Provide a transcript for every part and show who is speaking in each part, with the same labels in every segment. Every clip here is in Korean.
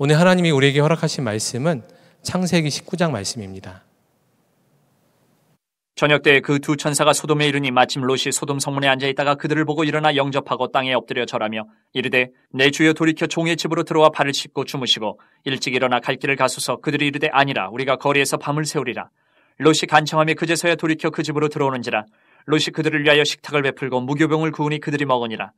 Speaker 1: 오늘 하나님이 우리에게 허락하신 말씀은 창세기 19장 말씀입니다.
Speaker 2: 저녁 때 그 두 천사가 소돔에 이르니 마침 롯이 소돔 성문에 앉아 있다가 그들을 보고 일어나 영접하고 땅에 엎드려 절하며 이르되 내 주여 돌이켜 종의 집으로 들어와 발을 씻고 주무시고 일찍 일어나 갈 길을 가소서. 그들이 이르되 아니라 우리가 거리에서 밤을 새우리라. 롯이 간청함에 그제서야 돌이켜 그 집으로 들어오는지라. 롯이 그들을 위하여 식탁을 베풀고 무교병을 구우니 그들이 먹으니라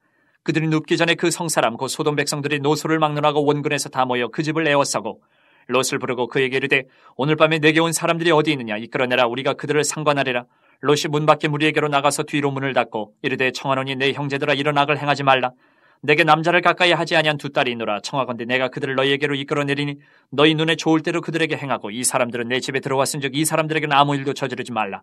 Speaker 2: 그들이 눕기 전에 그 성사람 곧 소돔 백성들이 노소를 막론하고 원근에서 다 모여 그 집을 에워싸고 롯을 부르고 그에게 이르되 오늘 밤에 내게 온 사람들이 어디 있느냐? 이끌어내라. 우리가 그들을 상관하리라. 롯이 문 밖에 무리에게로 나가서 뒤로 문을 닫고 이르되 청하노니 내 형제들아 이런 악을 행하지 말라. 내게 남자를 가까이 하지 아니한 두 딸이 있노라. 청하건대 내가 그들을 너희에게로 이끌어내리니 너희 눈에 좋을 대로 그들에게 행하고 이 사람들은 내 집에 들어왔은즉 이 사람들에게는 아무 일도 저지르지 말라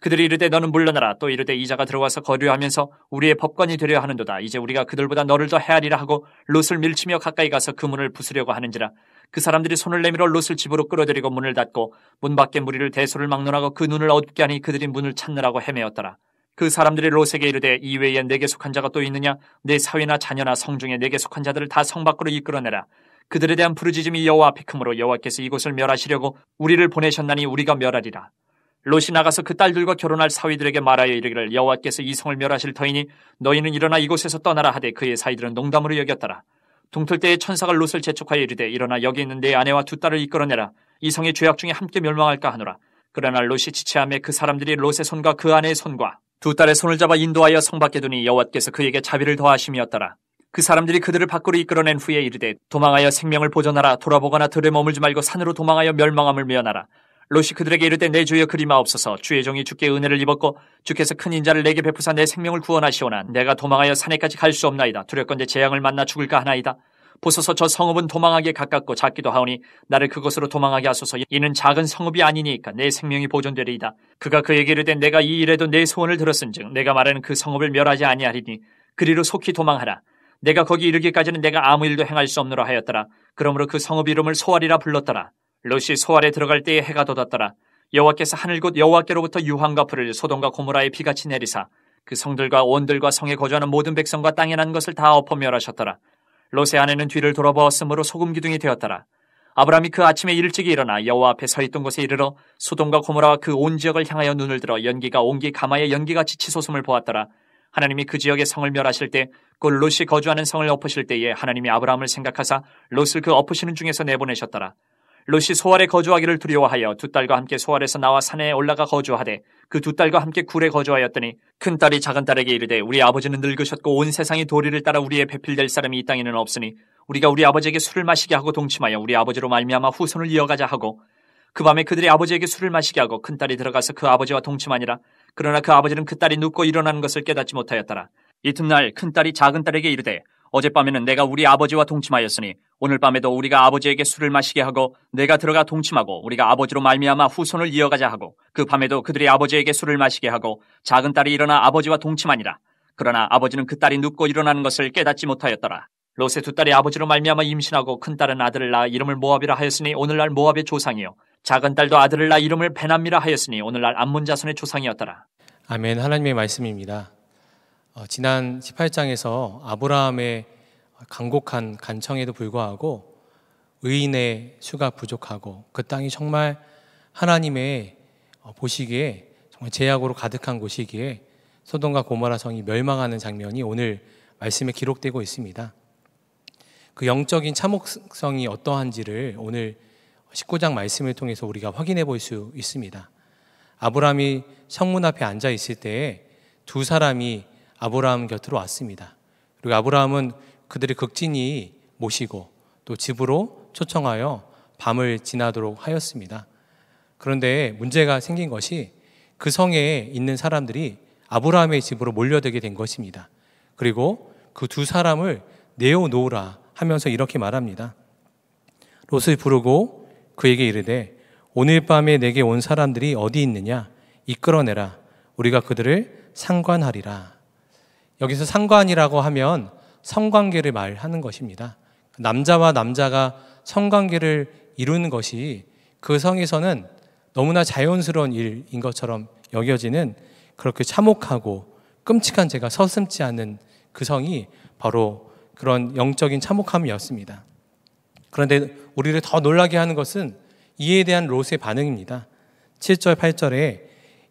Speaker 2: 그들이 이르되 너는 물러나라. 또 이르되 이자가 들어와서 거류하면서 우리의 법관이 되려 하는도다. 이제 우리가 그들보다 너를 더 헤아리라 하고 롯을 밀치며 가까이 가서 그 문을 부수려고 하는지라. 그 사람들이 손을 내밀어 롯을 집으로 끌어들이고 문을 닫고 문 밖에 무리를 대소를 막론하고 그 눈을 어둡게 하니 그들이 문을 찾느라고 헤매었더라. 그 사람들이 롯에게 이르되 이외에 내게 속한 자가 또 있느냐? 내 사위나 자녀나 성 중에 내게 속한 자들을 다 성 밖으로 이끌어내라. 그들에 대한 부르짖음이 여호와 앞에 크므로 여호와께서 이곳을 멸하시려고 우리를 보내셨나니 우리가 멸하리라 롯이 나가서 그 딸들과 결혼할 사위들에게 말하여 이르기를 여호와께서 이 성을 멸하실 터이니 너희는 일어나 이곳에서 떠나라 하되 그의 사이들은 농담으로 여겼더라. 동틀 때에 천사가 롯을 재촉하여 이르되 일어나 여기 있는 내 아내와 두 딸을 이끌어내라. 이 성의 죄악 중에 함께 멸망할까 하노라. 그러나 롯이 지체함에 그 사람들이 롯의 손과 그 아내의 손과 두 딸의 손을 잡아 인도하여 성 밖에 두니 여호와께서 그에게 자비를 더하심이었더라. 그 사람들이 그들을 밖으로 이끌어낸 후에 이르되 도망하여 생명을 보존하라 돌아보거나 들에 머물지 말고 산으로 도망하여 멸망함을 면하라. 롯이 그들에게 이르되 내 주여 그리마 없어서. 주의 종이 주께 은혜를 입었고 주께서 큰 인자를 내게 베푸사 내 생명을 구원하시오나 내가 도망하여 산에까지 갈 수 없나이다. 두렵건대 재앙을 만나 죽을까 하나이다. 보소서 저 성읍은 도망하기에 가깝고 작기도 하오니 나를 그곳으로 도망하게 하소서. 이는 작은 성읍이 아니니까 내 생명이 보존되리이다. 그가 그에게 이르되 내가 이 일에도 내 소원을 들었은즉 내가 말하는 그 성읍을 멸하지 아니하리니 그리로 속히 도망하라. 내가 거기 이르기까지는 내가 아무 일도 행할 수 없노라 하였더라. 그러므로 그 성읍 이름을 소알이라 불렀더라 롯이 소알에 들어갈 때에 해가 돋았더라. 여호와께서 하늘 곳 여호와께로부터 유황과 불을 소돔과 고모라에 비같이 내리사 그 성들과 온들과 성에 거주하는 모든 백성과 땅에 난 것을 다 엎어 멸하셨더라. 롯의 아내는 뒤를 돌아보았으므로 소금 기둥이 되었더라. 아브라함이 그 아침에 일찍이 일어나 여호와 앞에 서 있던 곳에 이르러 소돔과 고모라와 그 온 지역을 향하여 눈을 들어 연기가 온기 가마에 연기같이 치솟음을 보았더라. 하나님이 그 지역의 성을 멸하실 때, 곧 롯이 거주하는 성을 엎으실 때에 하나님이 아브라함을 생각하사 롯을 그 엎으시는 중에서 내보내셨더라. 롯이 소알에 거주하기를 두려워하여 두 딸과 함께 소알에서 나와 산에 올라가 거주하되 그 두 딸과 함께 굴에 거주하였더니 큰 딸이 작은 딸에게 이르되 우리 아버지는 늙으셨고 온 세상이 도리를 따라 우리의 배필될 사람이 이 땅에는 없으니 우리가 우리 아버지에게 술을 마시게 하고 동침하여 우리 아버지로 말미암아 후손을 이어가자 하고 그 밤에 그들이 아버지에게 술을 마시게 하고 큰 딸이 들어가서 그 아버지와 동침하니라. 그러나 그 아버지는 그 딸이 눕고 일어나는 것을 깨닫지 못하였더라. 이튿날 큰 딸이 작은 딸에게 이르되 어젯밤에는 내가 우리 아버지와 동침하였으니 오늘 밤에도 우리가 아버지에게 술을 마시게 하고 내가 들어가 동침하고 우리가 아버지로 말미암아 후손을 이어가자 하고 그 밤에도 그들이 아버지에게 술을 마시게 하고 작은 딸이 일어나 아버지와 동침하니라. 그러나 아버지는 그 딸이 눕고 일어나는 것을 깨닫지 못하였더라. 롯의 두 딸이 아버지로 말미암아 임신하고 큰 딸은 아들을 낳아 이름을 모압이라 하였으니 오늘날 모압의 조상이요 작은 딸도 아들을 낳아 이름을 베남미라 하였으니 오늘날 암몬 자손의 조상이었더라.
Speaker 1: 아멘 하나님의 말씀입니다. 어, 지난 18장에서 아브라함의 간곡한 간청에도 불구하고 의인의 수가 부족하고 그 땅이 정말 하나님의 어, 보시기에 정말 제약으로 가득한 곳이기에 소돔과 고모라 성이 멸망하는 장면이 오늘 말씀에 기록되고 있습니다. 그 영적인 참혹성이 어떠한지를 오늘 19장 말씀을 통해서 우리가 확인해 볼 수 있습니다. 아브라함이 성문 앞에 앉아 있을 때에 두 사람이 아브라함 곁으로 왔습니다. 그리고 아브라함은 그들의 극진히 모시고 또 집으로 초청하여 밤을 지나도록 하였습니다. 그런데 문제가 생긴 것이 그 성에 있는 사람들이 아브라함의 집으로 몰려들게 된 것입니다. 그리고 그 두 사람을 내어놓으라 하면서 이렇게 말합니다. 롯을 부르고 그에게 이르되 오늘 밤에 내게 온 사람들이 어디 있느냐 이끌어내라 우리가 그들을 상관하리라 여기서 상관이라고 하면 성관계를 말하는 것입니다. 남자와 남자가 성관계를 이루는 것이 그 성에서는 너무나 자연스러운 일인 것처럼 여겨지는 그렇게 참혹하고 끔찍한 죄가 서슴지 않는 그 성이 바로 그런 영적인 참혹함이었습니다. 그런데 우리를 더 놀라게 하는 것은 이에 대한 롯의 반응입니다. 7절 8절에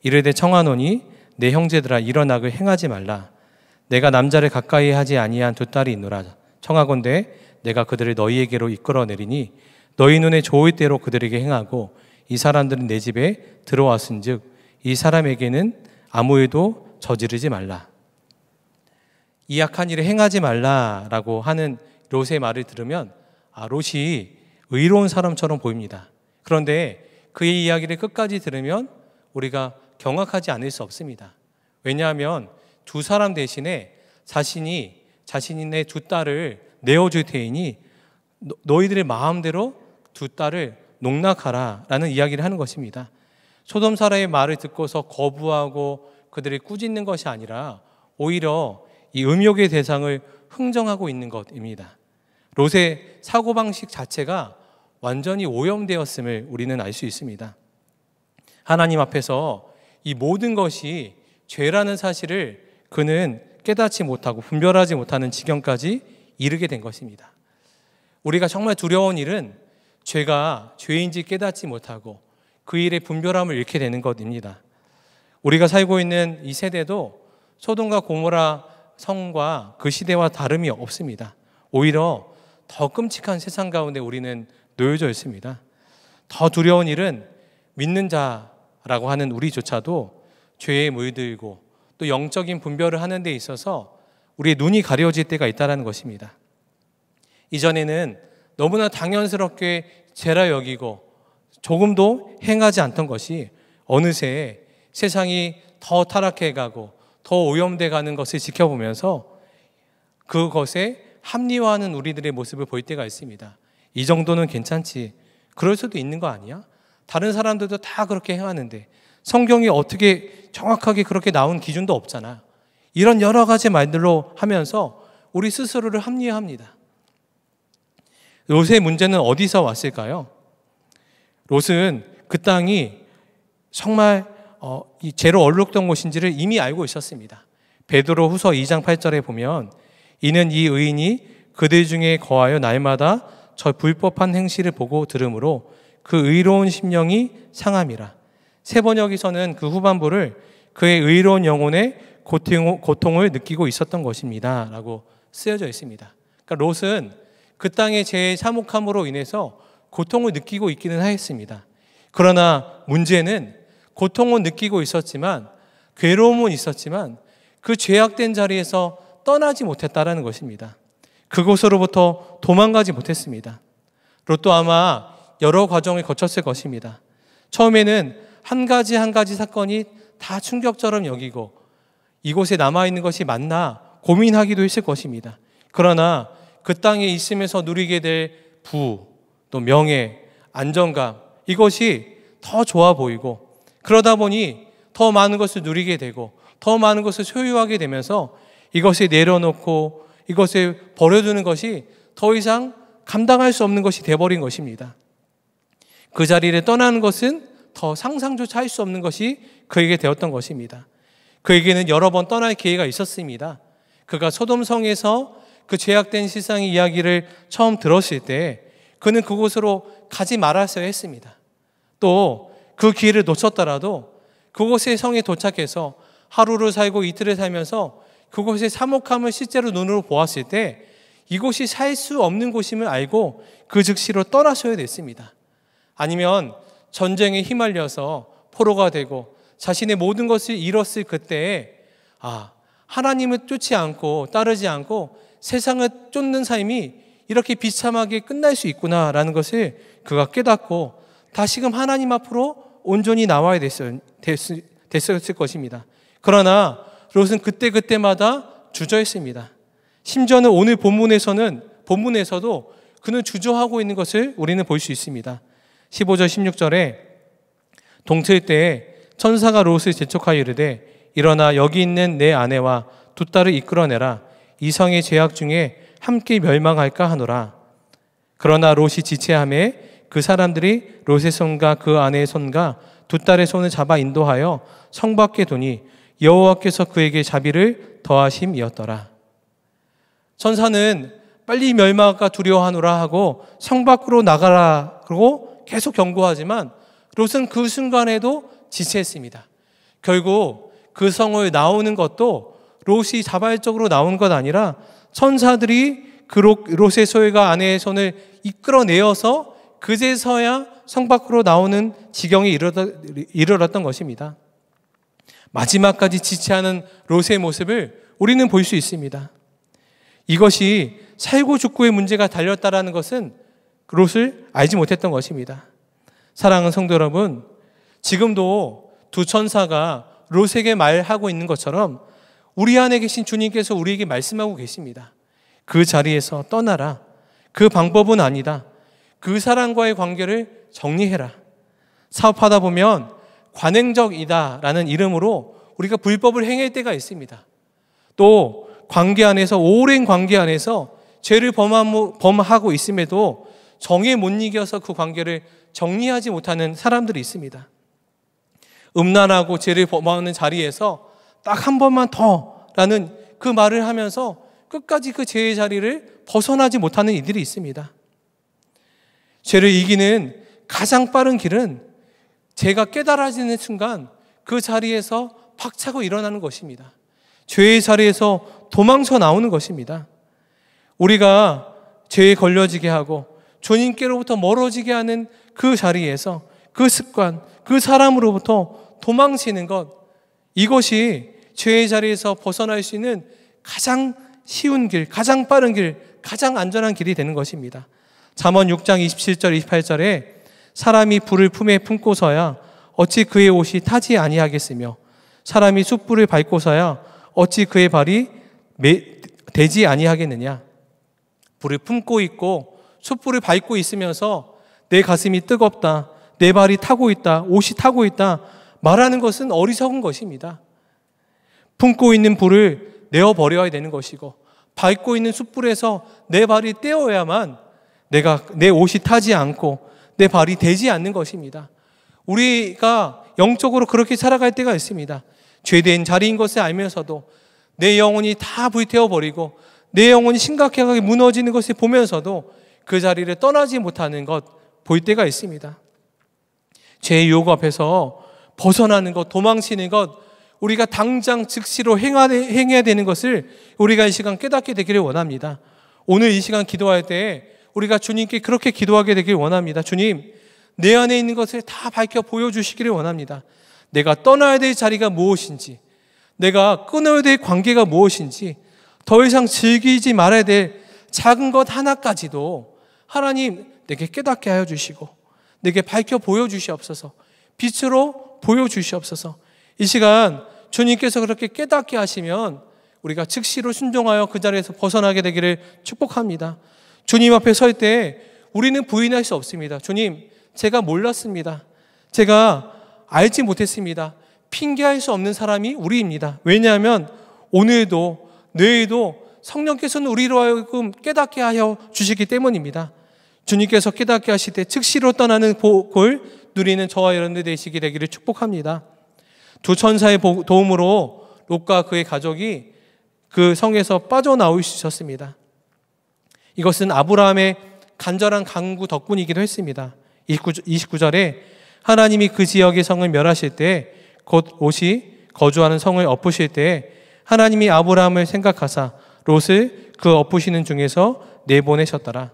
Speaker 1: 이르되 청하노니 내 형제들아 이런 악을 행하지 말라 내가 남자를 가까이 하지 아니한 두 딸이 있노라 청하건대 내가 그들을 너희에게로 이끌어 내리니 너희 눈에 좋을 대로 그들에게 행하고 이 사람들은 내 집에 들어왔은즉 이 사람에게는 아무 일도 저지르지 말라 이 악한 일을 행하지 말라라고 하는 롯의 말을 들으면 아 롯이 의로운 사람처럼 보입니다. 그런데 그의 이야기를 끝까지 들으면 우리가 경악하지 않을 수 없습니다. 왜냐하면 두 사람 대신에 자신이 자신의 두 딸을 내어줄 테이니 너희들의 마음대로 두 딸을 농락하라라는 이야기를 하는 것입니다. 소돔 사라의 말을 듣고서 거부하고 그들을 꾸짖는 것이 아니라 오히려 이 음욕의 대상을 흥정하고 있는 것입니다. 롯의 사고방식 자체가 완전히 오염되었음을 우리는 알 수 있습니다. 하나님 앞에서 이 모든 것이 죄라는 사실을 그는 깨닫지 못하고 분별하지 못하는 지경까지 이르게 된 것입니다. 우리가 정말 두려운 일은 죄가 죄인지 깨닫지 못하고 그 일의 분별함을 잃게 되는 것입니다. 우리가 살고 있는 이 세대도 소돔과 고모라 성과 그 시대와 다름이 없습니다. 오히려 더 끔찍한 세상 가운데 우리는 놓여져 있습니다. 더 두려운 일은 믿는 자라고 하는 우리조차도 죄에 물들고 또 영적인 분별을 하는 데 있어서 우리의 눈이 가려질 때가 있다는 것입니다. 이전에는 너무나 당연스럽게 죄라 여기고 조금도 행하지 않던 것이 어느새 세상이 더 타락해 가고 더 오염돼 가는 것을 지켜보면서 그것에 합리화하는 우리들의 모습을 볼 때가 있습니다. 이 정도는 괜찮지. 그럴 수도 있는 거 아니야? 다른 사람들도 다 그렇게 행하는데 성경이 어떻게 정확하게 그렇게 나온 기준도 없잖아. 이런 여러 가지 말들로 하면서 우리 스스로를 합리화합니다. 롯의 문제는 어디서 왔을까요? 롯은 그 땅이 정말 어, 이 죄로 얼룩던 곳인지를 이미 알고 있었습니다. 베드로 후서 2장 8절에 보면 이는 이 의인이 그들 중에 거하여 날마다 저 불법한 행실을 보고 들으므로 그 의로운 심령이 상함이라. 세 번역에서는 그 후반부를 그의 의로운 영혼의 고통 을 느끼고 있었던 것입니다. 라고 쓰여져 있습니다. 그러니까 롯은 그 땅의 제 사목함으로 인해서 고통을 느끼고 있기는 하였습니다. 그러나 문제는 고통은 느끼고 있었지만 괴로움은 있었지만 그 죄악된 자리에서 떠나지 못했다라는 것입니다. 그곳으로부터 도망가지 못했습니다. 롯도 아마 여러 과정을 거쳤을 것입니다. 처음에는 한 가지 한 가지 사건이 다 충격처럼 여기고 이곳에 남아있는 것이 맞나 고민하기도 했을 것입니다. 그러나 그 땅에 있으면서 누리게 될 부, 또 명예, 안정감, 이것이 더 좋아 보이고 그러다 보니 더 많은 것을 누리게 되고 더 많은 것을 소유하게 되면서 이것을 내려놓고 이것을 버려두는 것이 더 이상 감당할 수 없는 것이 되어버린 것입니다. 그 자리를 떠나는 것은 더 상상조차 할 수 없는 것이 그에게 되었던 것입니다. 그에게는 여러 번 떠날 기회가 있었습니다. 그가 소돔성에서 그 죄악된 세상의 이야기를 처음 들었을 때 그는 그곳으로 가지 말았어야 했습니다. 또 그 기회를 놓쳤더라도 그곳의 성에 도착해서 하루를 살고 이틀을 살면서 그곳의 사목함을 실제로 눈으로 보았을 때 이곳이 살 수 없는 곳임을 알고 그 즉시로 떠나셔야 됐습니다. 아니면 전쟁에 휘말려서 포로가 되고 자신의 모든 것을 잃었을 그때에 아, 하나님을 쫓지 않고 따르지 않고 세상을 쫓는 삶이 이렇게 비참하게 끝날 수 있구나라는 것을 그가 깨닫고 다시금 하나님 앞으로 온전히 나와야 됐을, 됐을 것입니다. 그러나 롯은 그때그때마다 주저했습니다. 심지어는 오늘 본문에서는, 본문에서도 그는 주저하고 있는 것을 우리는 볼 수 있습니다. 15절, 16절에 동틀 때에 천사가 롯을 재촉하여 이르되 일어나 여기 있는 내 아내와 두 딸을 이끌어내라. 이 성의 죄악 중에 함께 멸망할까 하노라. 그러나 롯이 지체함에 그 사람들이 롯의 손과 그 아내의 손과 두 딸의 손을 잡아 인도하여 성 밖에 두니 여호와께서 그에게 자비를 더하심이었더라. 천사는 빨리 멸망할까 두려워하노라 하고 성 밖으로 나가라 그러고 계속 경고하지만 롯은 그 순간에도 지체했습니다. 결국 그 성을 나오는 것도 롯이 자발적으로 나온 것 아니라 천사들이 그 롯의 소유가 아내의 손을 이끌어내어서 그제서야 성 밖으로 나오는 지경에 이르렀던 것입니다. 마지막까지 지체하는 롯의 모습을 우리는 볼 수 있습니다. 이것이 살고 죽고의 문제가 달렸다라는 것은 롯을 알지 못했던 것입니다. 사랑하는 성도 여러분, 지금도 두 천사가 롯에게 말하고 있는 것처럼 우리 안에 계신 주님께서 우리에게 말씀하고 계십니다. 그 자리에서 떠나라. 그 방법은 아니다. 그 사람과의 관계를 정리해라. 사업하다 보면 관행적이다라는 이름으로 우리가 불법을 행할 때가 있습니다. 또 관계 안에서 오랜 관계 안에서 죄를 범하고 있음에도 정에 못 이겨서 그 관계를 정리하지 못하는 사람들이 있습니다. 음란하고 죄를 범하는 자리에서 딱 한 번만 더라는 그 말을 하면서 끝까지 그 죄의 자리를 벗어나지 못하는 이들이 있습니다. 죄를 이기는 가장 빠른 길은 죄가 깨달아지는 순간 그 자리에서 박차고 일어나는 것입니다. 죄의 자리에서 도망쳐 나오는 것입니다. 우리가 죄에 걸려지게 하고 주님께로부터 멀어지게 하는 그 자리에서 그 습관, 그 사람으로부터 도망치는 것, 이것이 죄의 자리에서 벗어날 수 있는 가장 쉬운 길, 가장 빠른 길, 가장 안전한 길이 되는 것입니다. 잠언 6장 27절 28절에 사람이 불을 품에 품고서야 어찌 그의 옷이 타지 아니하겠으며 사람이 숯불을 밟고서야 어찌 그의 발이 되지 아니하겠느냐. 불을 품고 있고 숯불을 밟고 있으면서 내 가슴이 뜨겁다. 내 발이 타고 있다. 옷이 타고 있다. 말하는 것은 어리석은 것입니다. 품고 있는 불을 내어버려야 되는 것이고 밟고 있는 숯불에서 내 발이 떼어야만 내가 내 옷이 타지 않고 내 발이 되지 않는 것입니다. 우리가 영적으로 그렇게 살아갈 때가 있습니다. 죄된 자리인 것을 알면서도 내 영혼이 다 불태워 버리고 내 영혼이 심각하게 무너지는 것을 보면서도 그 자리를 떠나지 못하는 것 볼 때가 있습니다. 죄의 유혹 앞에서 벗어나는 것, 도망치는 것, 우리가 당장 즉시로 행해야 되는 것을 우리가 이 시간 깨닫게 되기를 원합니다. 오늘 이 시간 기도할 때 우리가 주님께 그렇게 기도하게 되길 원합니다. 주님, 내 안에 있는 것을 다 밝혀 보여주시기를 원합니다. 내가 떠나야 될 자리가 무엇인지, 내가 끊어야 될 관계가 무엇인지, 더 이상 즐기지 말아야 될 작은 것 하나까지도 하나님 내게 깨닫게 하여 주시고, 내게 밝혀 보여 주시옵소서, 빛으로 보여 주시옵소서, 이 시간 주님께서 그렇게 깨닫게 하시면 우리가 즉시로 순종하여 그 자리에서 벗어나게 되기를 축복합니다. 주님 앞에 설 때 우리는 부인할 수 없습니다. 주님, 제가 몰랐습니다. 제가 알지 못했습니다. 핑계할 수 없는 사람이 우리입니다. 왜냐하면 오늘도 내일도 성령께서는 우리로 하여금 깨닫게 하여 주시기 때문입니다. 주님께서 깨닫게 하실 때 즉시로 떠나는 복을 누리는 저와 여러분들 되시기 되기를 축복합니다. 두 천사의 도움으로 롯과 그의 가족이 그 성에서 빠져나올 수 있었습니다. 이것은 아브라함의 간절한 강구 덕분이기도 했습니다. 29절에 하나님이 그 지역의 성을 멸하실 때곧 롯이 거주하는 성을 엎으실 때 하나님이 아브라함을 생각하사 롯을 그 엎으시는 중에서 내보내셨더라.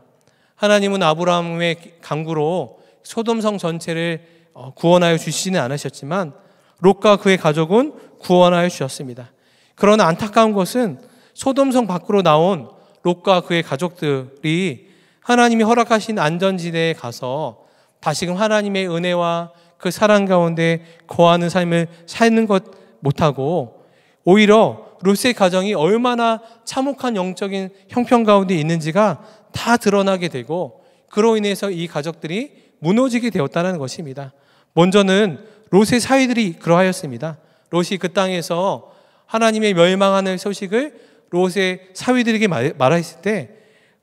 Speaker 1: 하나님은 아브라함의 강구로 소돔성 전체를 어, 구원하여 주시지는 않으셨지만 롯과 그의 가족은 구원하여 주셨습니다. 그러나 안타까운 것은 소돔성 밖으로 나온 롯과 그의 가족들이 하나님이 허락하신 안전지대에 가서 다시금 하나님의 은혜와 그 사랑 가운데 거하는 삶을 사는 것 못하고 오히려 롯의 가정이 얼마나 참혹한 영적인 형편 가운데 있는지가 다 드러나게 되고 그로 인해서 이 가족들이 무너지게 되었다는 것입니다. 먼저는 롯의 사위들이 그러하였습니다. 롯이 그 땅에서 하나님의 멸망하는 소식을 롯의 사위들에게 말했을 때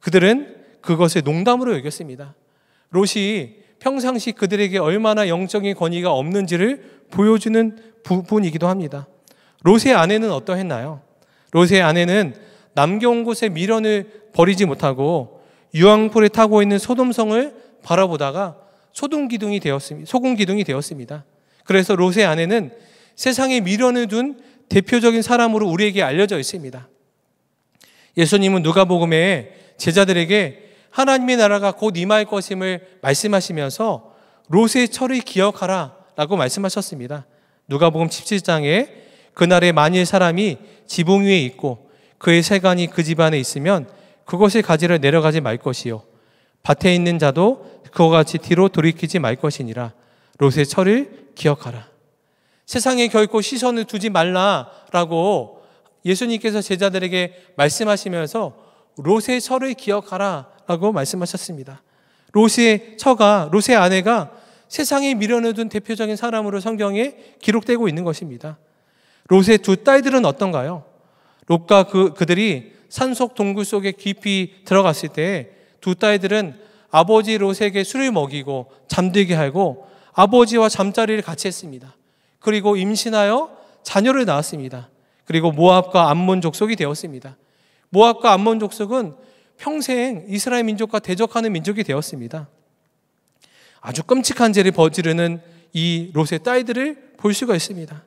Speaker 1: 그들은 그것을 농담으로 여겼습니다. 롯이 평상시 그들에게 얼마나 영적인 권위가 없는지를 보여주는 부분이기도 합니다. 롯의 아내는 어떠했나요? 롯의 아내는 남겨온 곳에 미련을 버리지 못하고 유황불에 타고 있는 소돔성을 바라보다가 소돔 기둥이 되었습니다. 소금 기둥이 되었습니다. 그래서 롯의 아내는 세상에 미련을 둔 대표적인 사람으로 우리에게 알려져 있습니다. 예수님은 누가복음에 제자들에게 하나님의 나라가 곧 임할 것임을 말씀하시면서 롯의 철을 기억하라라고 말씀하셨습니다. 누가복음 17장에 그날에 만일 사람이 지붕 위에 있고 그의 세간이 그 집안에 있으면 그것을 가지러 내려가지 말 것이요 밭에 있는 자도 그와 같이 뒤로 돌이키지 말 것이니라 롯의 철을 기억하라. 세상에 결코 시선을 두지 말라라고 예수님께서 제자들에게 말씀하시면서 롯의 철을 기억하라라고 말씀하셨습니다. 롯의 처가 롯의 아내가 세상에 미련을 대표적인 사람으로 성경에 기록되고 있는 것입니다. 롯의 두 딸들은 어떤가요? 롯과 그, 그들이 산속 동굴 속에 깊이 들어갔을 때 두 딸들은 아버지 롯에게 술을 먹이고 잠들게 하고 아버지와 잠자리를 같이 했습니다. 그리고 임신하여 자녀를 낳았습니다. 그리고 모압과 암몬 족속이 되었습니다. 모압과 암몬 족속은 평생 이스라엘 민족과 대적하는 민족이 되었습니다. 아주 끔찍한 죄를 버지르는 이 롯의 딸들을 볼 수가 있습니다.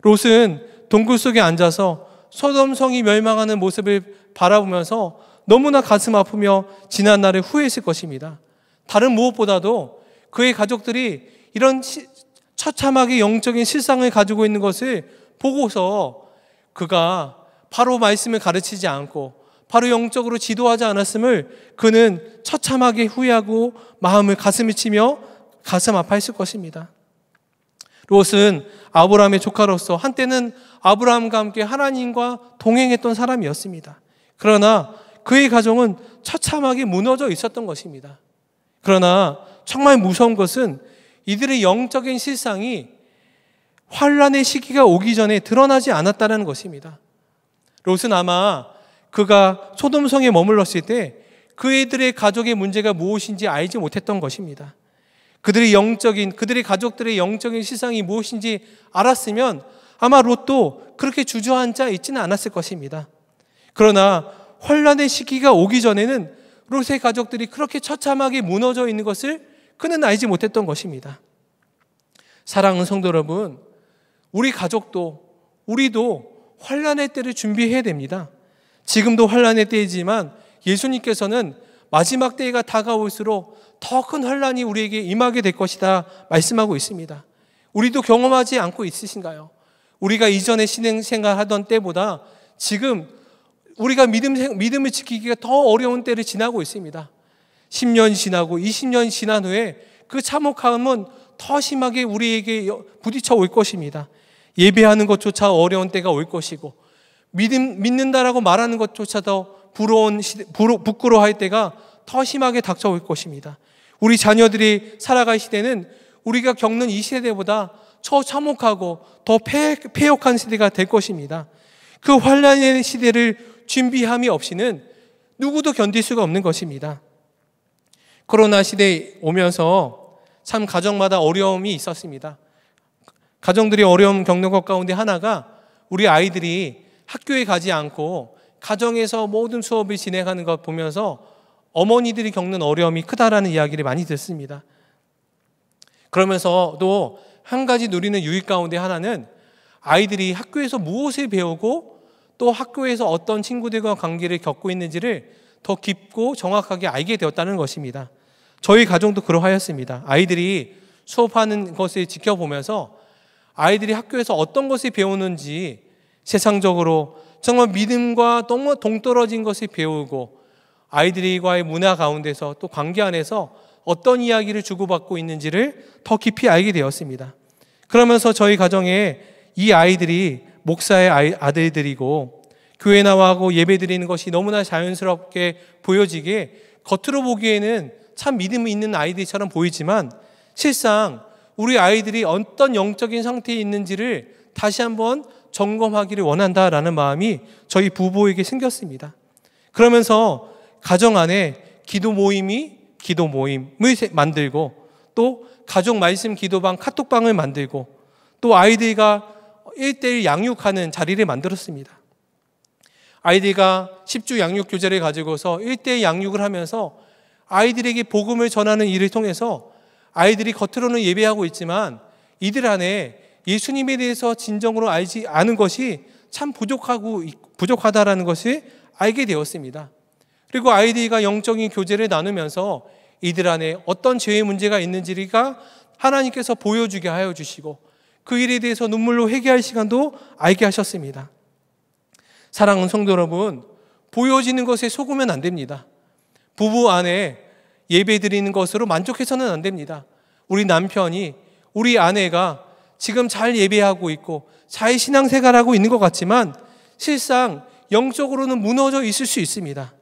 Speaker 1: 롯은 동굴 속에 앉아서 소돔성이 멸망하는 모습을 바라보면서 너무나 가슴 아프며 지난 날을 후회했을 것입니다. 다른 무엇보다도 그의 가족들이 이런 처참하게 영적인 실상을 가지고 있는 것을 보고서 그가 바로 말씀을 가르치지 않고 바로 영적으로 지도하지 않았음을 그는 처참하게 후회하고 마음을 가슴을 치며 가슴 아파했을 것입니다. 롯은 아브라함의 조카로서 한때는 아브라함과 함께 하나님과 동행했던 사람이었습니다. 그러나 그의 가정은 처참하게 무너져 있었던 것입니다. 그러나 정말 무서운 것은 이들의 영적인 실상이 환란의 시기가 오기 전에 드러나지 않았다는 것입니다. 롯은 아마 그가 소돔성에 머물렀을 때 그들의 가족의 문제가 무엇인지 알지 못했던 것입니다. 그들의 영적인 그들의 가족들의 영적인 시상이 무엇인지 알았으면 아마 롯도 그렇게 주저앉아 있지는 않았을 것입니다. 그러나 환란의 시기가 오기 전에는 롯의 가족들이 그렇게 처참하게 무너져 있는 것을 그는 알지 못했던 것입니다. 사랑하는 성도 여러분, 우리 가족도 우리도 환란의 때를 준비해야 됩니다. 지금도 환란의 때이지만 예수님께서는 마지막 때가 다가올수록 더 큰 환란이 우리에게 임하게 될 것이다 말씀하고 있습니다. 우리도 경험하지 않고 있으신가요? 우리가 이전에 신행생활 하던 때보다 지금 우리가 믿음, 믿음을 지키기가 더 어려운 때를 지나고 있습니다. 10년 지나고 20년 지난 후에 그 참혹함은 더 심하게 우리에게 부딪혀 올 것입니다. 예배하는 것조차 어려운 때가 올 것이고 믿음, 믿는다라고 말하는 것조차도 부러운, 부러, 부끄러워할 때가 더 심하게 닥쳐올 것입니다. 우리 자녀들이 살아갈 시대는 우리가 겪는 이 세대보다 더 참혹하고 더 폐, 폐역한 시대가 될 것입니다. 그 환란의 시대를 준비함이 없이는 누구도 견딜 수가 없는 것입니다. 코로나 시대에 오면서 참 가정마다 어려움이 있었습니다. 가정들이 어려움 겪는 것 가운데 하나가 우리 아이들이 학교에 가지 않고 가정에서 모든 수업을 진행하는 것 보면서 어머니들이 겪는 어려움이 크다라는 이야기를 많이 듣습니다. 그러면서도 한 가지 누리는 유익 가운데 하나는 아이들이 학교에서 무엇을 배우고 또 학교에서 어떤 친구들과 관계를 겪고 있는지를 더 깊고 정확하게 알게 되었다는 것입니다. 저희 가정도 그러하였습니다. 아이들이 수업하는 것을 지켜보면서 아이들이 학교에서 어떤 것을 배우는지 세상적으로 정말 믿음과 너무 동떨어진 것을 배우고 아이들과의 문화 가운데서 또 관계 안에서 어떤 이야기를 주고받고 있는지를 더 깊이 알게 되었습니다. 그러면서 저희 가정에 이 아이들이 목사의 아들들이고 교회 나와고 예배 드리는 것이 너무나 자연스럽게 보여지게 겉으로 보기에는 참 믿음이 있는 아이들처럼 보이지만 실상 우리 아이들이 어떤 영적인 상태에 있는지를 다시 한번 점검하기를 원한다라는 마음이 저희 부부에게 생겼습니다. 그러면서 가정 안에 기도 모임이 기도 모임을 만들고 또 가족 말씀 기도방 카톡방을 만들고 또 아이들과 1대1 양육하는 자리를 만들었습니다. 아이디가 10주 양육 교제를 가지고서 1대 양육을 하면서 아이들에게 복음을 전하는 일을 통해서 아이들이 겉으로는 예배하고 있지만 이들 안에 예수님에 대해서 진정으로 알지 않은 것이 참 부족하고 부족하다라는 것을 알게 되었습니다. 그리고 아이들과 영적인 교제를 나누면서 이들 안에 어떤 죄의 문제가 있는지가 하나님께서 보여주게 하여 주시고 그 일에 대해서 눈물로 회개할 시간도 알게 하셨습니다. 사랑하는 성도 여러분, 보여지는 것에 속으면 안 됩니다. 부부 안에 예배 드리는 것으로 만족해서는 안 됩니다. 우리 남편이, 우리 아내가 지금 잘 예배하고 있고 잘 신앙생활하고 있는 것 같지만 실상 영적으로는 무너져 있을 수 있습니다.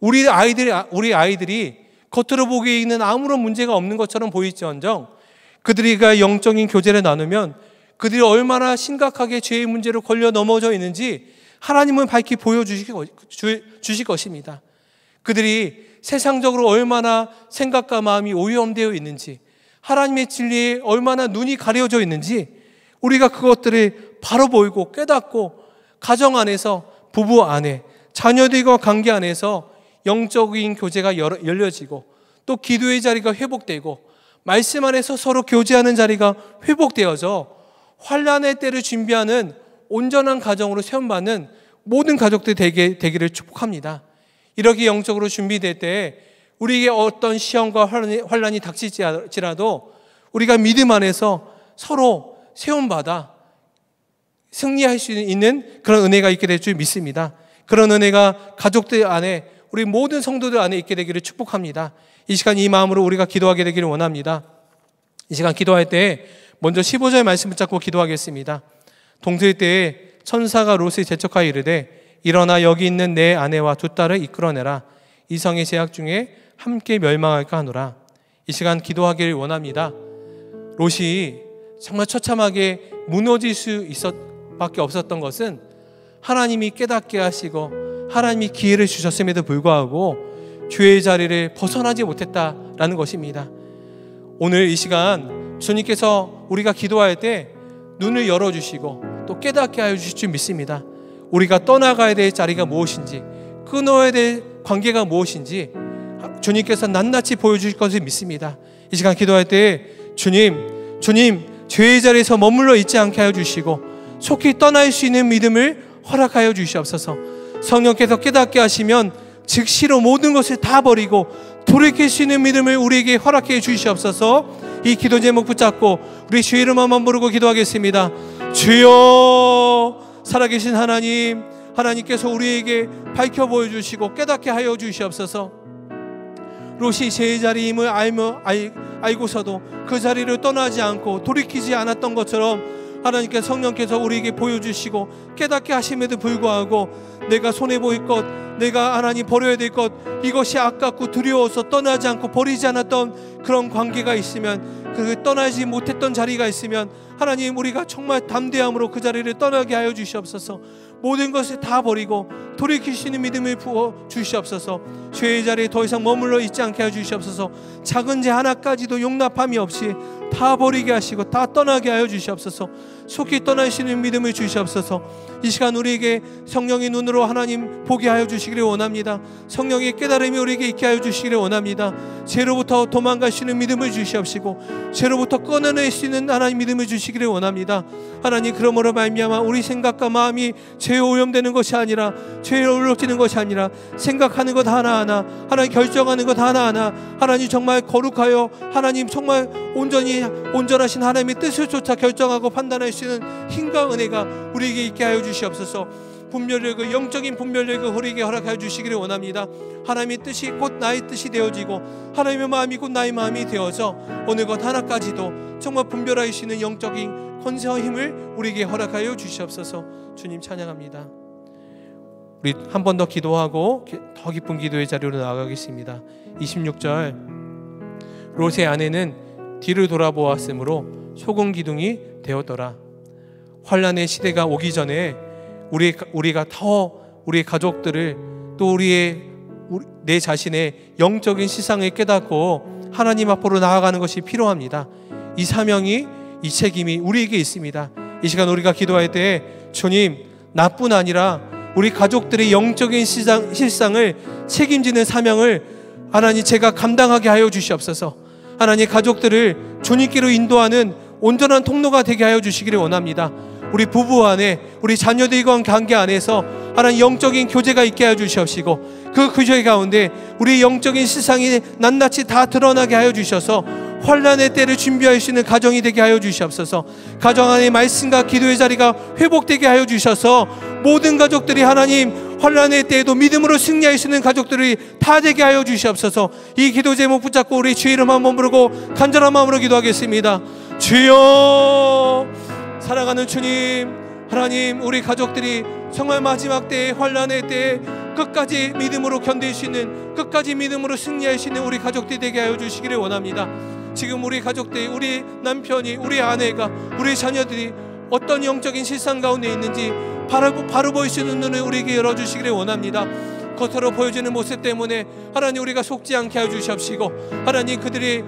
Speaker 1: 우리 아이들 우리 아이들이 겉으로 보기에는 아무런 문제가 없는 것처럼 보일지언정 그들이가 영적인 교제를 나누면 그들이 얼마나 심각하게 죄의 문제로 걸려 넘어져 있는지 하나님은 밝히 보여주실 것입니다. 그들이 세상적으로 얼마나 생각과 마음이 오염되어 있는지 하나님의 진리에 얼마나 눈이 가려져 있는지 우리가 그것들을 바로 보이고 깨닫고 가정 안에서 부부 안에 자녀들과 관계 안에서 영적인 교제가 열려지고 또 기도의 자리가 회복되고 말씀 안에서 서로 교제하는 자리가 회복되어져 환란의 때를 준비하는 온전한 가정으로 세움받는 모든 가족들 되게 되기를 축복합니다. 이렇게 영적으로 준비될 때 우리에게 어떤 시험과 환란이, 환란이 닥칠지라도 우리가 믿음 안에서 서로 세움받아 승리할 수 있는 그런 은혜가 있게 될 줄 믿습니다. 그런 은혜가 가족들 안에 우리 모든 성도들 안에 있게 되기를 축복합니다. 이 시간 이 마음으로 우리가 기도하게 되기를 원합니다. 이 시간 기도할 때 먼저 15절 말씀 붙잡고 기도하겠습니다. 동틀 때에 천사가 롯을 재촉하여 이르되 일어나 여기 있는 내 아내와 두 딸을 이끌어내라. 이성의 제약 중에 함께 멸망할까 하노라. 이 시간 기도하기를 원합니다. 롯이 정말 처참하게 무너질 수 있었 밖에 없었던 것은 하나님이 깨닫게 하시고 하나님이 기회를 주셨음에도 불구하고 죄의 자리를 벗어나지 못했다라는 것입니다. 오늘 이 시간 주님께서 우리가 기도할 때 눈을 열어주시고 또 깨닫게 하여 주실 줄 믿습니다. 우리가 떠나가야 될 자리가 무엇인지 끊어야 될 관계가 무엇인지 주님께서 낱낱이 보여주실 것을 믿습니다. 이 시간 기도할 때 주님, 주님 죄의 자리에서 머물러 있지 않게 하여 주시고 속히 떠날 수 있는 믿음을 허락하여 주시옵소서. 성령께서 깨닫게 하시면 즉시로 모든 것을 다 버리고 돌이킬 수 있는 믿음을 우리에게 허락해 주시옵소서. 이 기도 제목 붙잡고 우리 주의 이름만 부르고 기도하겠습니다. 주여 살아계신 하나님 하나님께서 우리에게 밝혀 보여주시고 깨닫게 하여 주시옵소서 롯이 제자리임을 알며 알, 알고서도 그 자리를 떠나지 않고 돌이키지 않았던 것처럼 하나님께 성령께서 우리에게 보여주시고 깨닫게 하심에도 불구하고 내가 손해 보일 것 내가 하나님 버려야 될 것 이것이 아깝고 두려워서 떠나지 않고 버리지 않았던 그런 관계가 있으면 그 떠나지 못했던 자리가 있으면 하나님 우리가 정말 담대함으로 그 자리를 떠나게 하여 주시옵소서. 모든 것을 다 버리고 돌이키시는 믿음을 부어 주시옵소서. 죄의 자리에 더 이상 머물러 있지 않게 해 주시옵소서. 작은 죄 하나까지도 용납함이 없이 다 버리게 하시고 다 떠나게 하여 주시옵소서. 속히 떠나시는 믿음을 주시옵소서. 이 시간 우리에게 성령의 눈으로 하나님 보게 하여 주시기를 원합니다. 성령의 깨달음이 우리에게 있게 하여 주시기를 원합니다. 죄로부터 있는 믿음을 주시옵시고 죄로부터 꺼내낼 수 있는 하나님 믿음을 주시기를 원합니다. 하나님 그러므로 말미암아 우리 생각과 마음이 죄에 오염되는 것이 아니라 죄에 올라지는 것이 아니라 생각하는 것 하나하나 하나님 결정하는 것 하나하나 하나님 정말 거룩하여 하나님 정말 온전히 온전하신 하나님의 뜻을 쫓아 결정하고 있는 힘과 은혜가 우리에게 있게 하여 주시옵소서. 분별력을 영적인 분별력을 우리에게 허락하여 주시기를 원합니다. 하나님의 뜻이 곧 나의 뜻이 되어지고 하나님의 마음이 곧 나의 마음이 되어져 어느 것 하나까지도 정말 있는 영적인 권세와 힘을 우리에게 허락하여 주시옵소서. 주님 찬양합니다. 우리 한 번 더 기도하고 더 깊은 기도의 자리로 나아가겠습니다. 26절 롯의 아내는 뒤를 돌아보았으므로 소금 기둥이 되었더라. 환란의 시대가 오기 전에 우리 우리가 더 우리의 가족들을 또 우리의 내 자신의 영적인 시상을 깨닫고 하나님 앞으로 나아가는 것이 필요합니다. 이 사명이 이 책임이 우리에게 있습니다. 이 시간 우리가 기도할 때 주님 나뿐 아니라 우리 가족들의 영적인 실상, 실상을 책임지는 사명을 하나님 제가 감당하게 하여 주시옵소서. 하나님 가족들을 주님께로 인도하는 온전한 통로가 되게 하여 주시기를 원합니다. 우리 부부 안에 우리 자녀들과 관계 안에서 하나님 영적인 교제가 있게 하여 주시옵시고 그 교제 가운데 우리 영적인 실상이 낱낱이 다 드러나게 하여 주셔서 환란의 때를 준비할 수 있는 가정이 되게 하여 주시옵소서. 가정 안에 말씀과 기도의 자리가 회복되게 하여 주셔서 모든 가족들이 하나님 환란의 때에도 믿음으로 승리할 수 있는 가족들이 다 되게 하여 주시옵소서. 이 기도 제목 붙잡고 우리 주의 이름 한번 부르고 간절한 마음으로 기도하겠습니다. 주여 사랑하는 주님 하나님 우리 가족들이 정말 마지막 때에 환란의 때에 끝까지 믿음으로 견딜 수 있는 끝까지 믿음으로 승리할 수 있는 우리 가족들이 되게 하여 주시기를 원합니다. 지금 우리 가족들이 우리 남편이 우리 아내가 우리 자녀들이 어떤 영적인 실상 가운데 있는지 바로 바로 있는 눈을 우리에게 열어 주시기를 원합니다. 겉으로 보여지는 모습 때문에 하나님 우리가 속지 않게 해 주시옵시고 하나님 그들이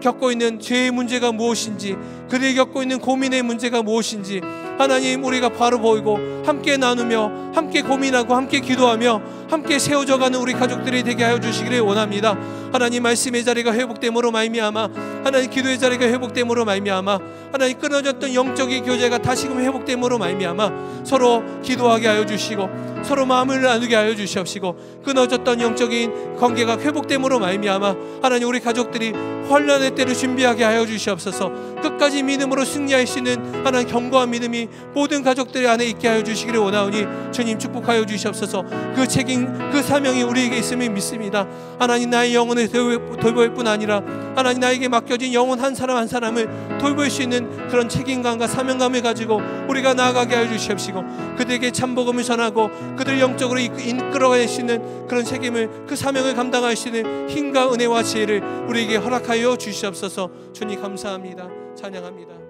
Speaker 1: 겪고 있는 죄의 문제가 무엇인지 그들이 겪고 있는 고민의 문제가 무엇인지 하나님 우리가 바로 보이고 함께 나누며 함께 고민하고 함께 기도하며 함께 세워져가는 우리 가족들이 되게 하여 주시기를 원합니다. 하나님 말씀의 자리가 회복됨으로 말미암아 하나님 기도의 자리가 회복됨으로 말미암아 하나님 끊어졌던 영적인 교제가 다시금 회복됨으로 말미암아 서로 기도하게 하여 주시고 서로 마음을 나누게 하여 주시옵시고 끊어졌던 영적인 관계가 회복됨으로 말미암아 하나님 우리 가족들이 환란의 때를 준비하게 하여 주시옵소서 끝까 지 믿음으로 승리할 수 있는 하나님 견고한 믿음이 모든 가족들 안에 있게 하여 주시기를 원하오니 주님 축복하여 주시옵소서. 그 책임 그 사명이 우리에게 있음을 믿습니다. 하나님 나의 영혼을 돌볼 뿐 아니라 하나님 나에게 맡겨진 영혼 한 사람 한 사람을 돌볼 수 있는 그런 책임감과 사명감을 가지고 우리가 나아가게 하여 주시옵시고 그들에게 참복음을 전하고 그들 영적으로 이끌어갈 수 있는 그런 책임을 그 사명을 감당할 수 있는 힘과 은혜와 지혜를 우리에게 허락하여 주시옵소서. 주님 감사합니다 찬양합니다